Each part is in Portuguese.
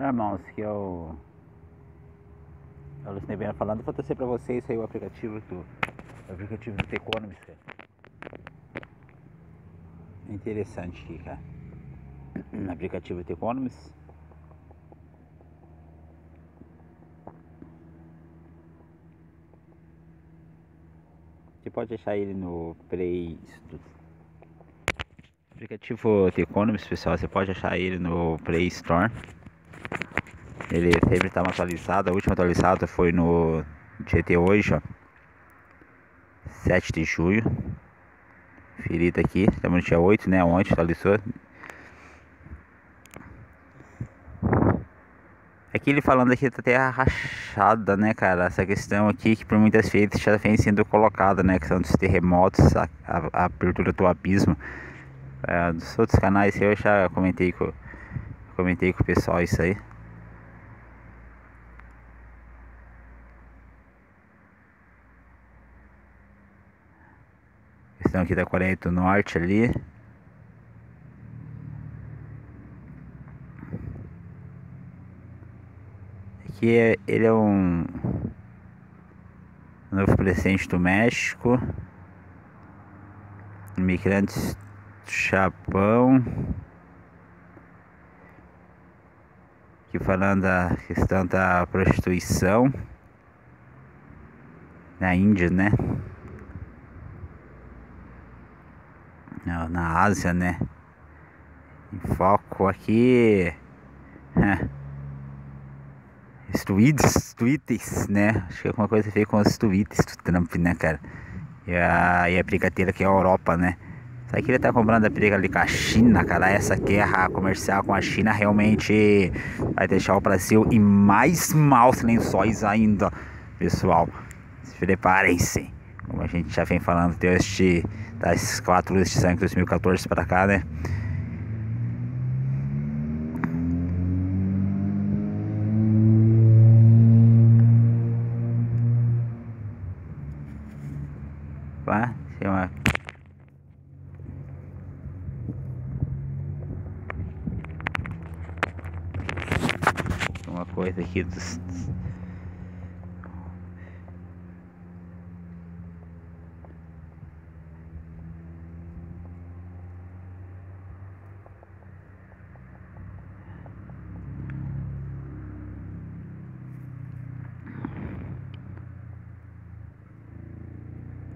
Oi, irmãos, que eu. A Luciana Viana falando, vou trazer pra vocês aí o aplicativo do. O aplicativo do Economist, cara. É interessante aqui, cara. O aplicativo do Economist. Você pode achar ele no Play Store. Aplicativo The Economist, pessoal, você pode achar ele no Play Store. Ele sempre está atualizado. A última atualizada foi no GT hoje, ó. 7 de julho. Ferida aqui. Estamos no dia 8, né? Ontem atualizou. Aqui ele falando aqui tá até rachada, né, cara? Essa questão aqui que por muitas vezes já vem sendo colocada, né? Que são dos terremotos, a, a, a abertura do abismo. É, dos outros canais eu já comentei com, comentei com o pessoal isso aí. Questão aqui da Coreia do Norte ali. Aqui é, ele é um novo presidente do México. Imigrantes do Japão. Aqui falando da questão da prostituição na Índia, né? Na Ásia, né? Em foco aqui. Os tweets, tweets, né? Acho que é alguma coisa a com os tweets do Trump, né, cara? E a, e a brigadeira que é a Europa, né? Será que ele tá comprando a briga ali com a China, cara? Essa guerra comercial com a China realmente vai deixar o Brasil em mais maus lençóis ainda, pessoal. Se preparem-se. Como a gente já vem falando desde das quatro lutas de sangue de 2014 para cá, né? Pá, tem uma uma coisa aqui dos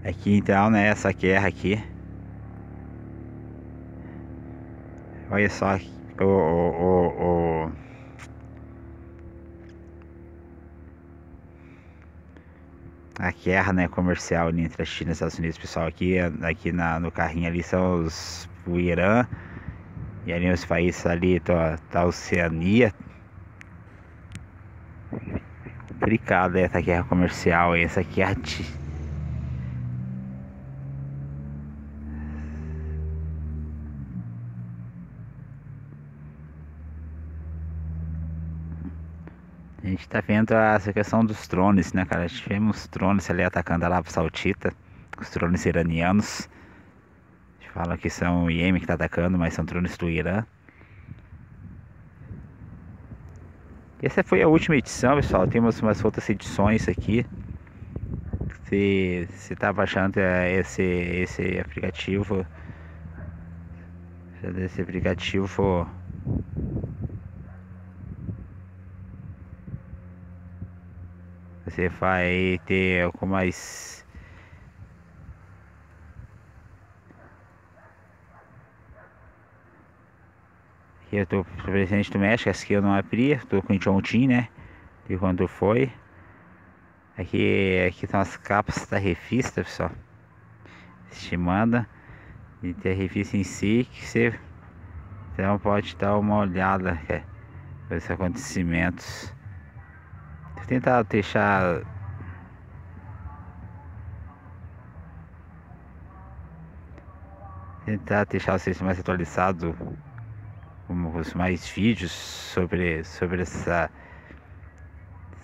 Aqui então, né, essa guerra aqui. Olha só o, o, o, a guerra né, comercial ali entre a China e os Estados Unidos, pessoal. Aqui, aqui na, no carrinho ali são os, o Irã e ali os países ali da, da Oceania. Complicada essa guerra comercial, essa guerra de gente tá vendo essa questão dos drones, né, cara? Tivemos drones ali atacando a Lava Saudita, os drones iranianos. A gente fala que são o Iêmen que tá atacando, mas são drones do Irã. Essa foi a última edição, pessoal. Temos umas outras edições aqui. Se você tá baixando é, esse, esse aplicativo, esse aplicativo Você vai ter algo mais Aqui eu tô presidente do México, essa aqui eu não abri, tô com o John Team, né? De quando foi. Aqui, aqui estão as capas da revista, pessoal. Estimada. E tem a revista em si que você então pode dar uma olhada é, nos acontecimentos tentar deixar tentar deixar vocês mais atualizados com os mais vídeos sobre sobre essa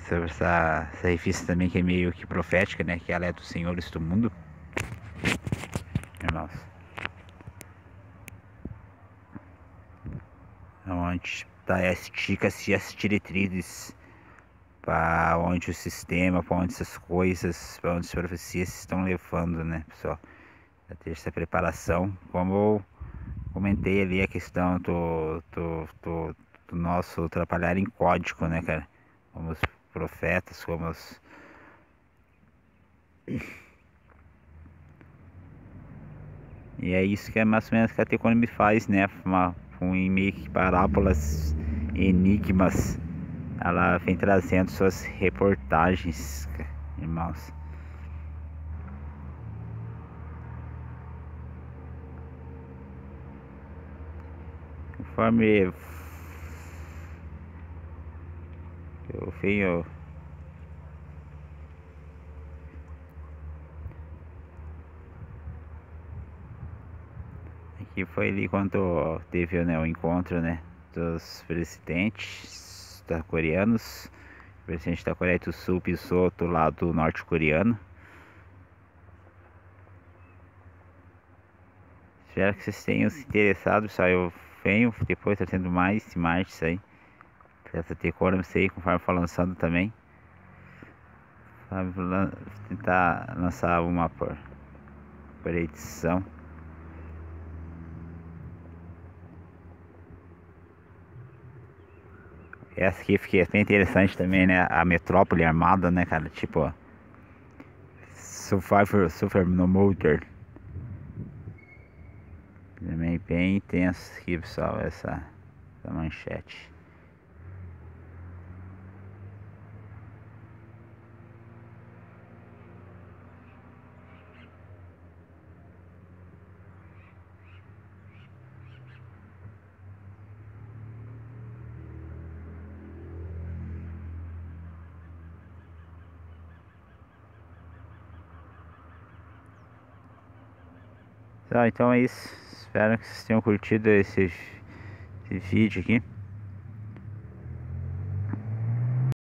sobre essa, essa revista também que é meio que profética, né? Que ela é dos senhores do mundo. Irmãos. Onde bota estica-se as diretrizes para onde o sistema, para onde essas coisas, para onde as profecias estão levando, né, pessoal? A ter essa preparação, como eu comentei ali a questão do, do, do, do nosso trabalhar em código, né, cara? Como os profetas, como os e é isso que é mais ou menos que a Teconomy faz, né? Uma, um meio que parábolas, enigmas. Ela vem trazendo suas reportagens, irmãos. Conforme eu venho que foi ali quando teve né, o encontro né, dos presidentes da coreanos. O presidente da Coreia do Sul pisou do lado norte-coreano. Espero que vocês tenham se interessado, só eu venho depois trazendo mais imagens aí. Essa não sei, conforme for lançando também. Vou tentar lançar uma por, por edição. Essa aqui fiquei bem interessante também, né? A metrópole armada, né, cara? Tipo, Survivor Super no Motor. Também bem intenso aqui, pessoal, essa, essa manchete. Tá, então é isso. Espero que vocês tenham curtido esse, esse vídeo aqui.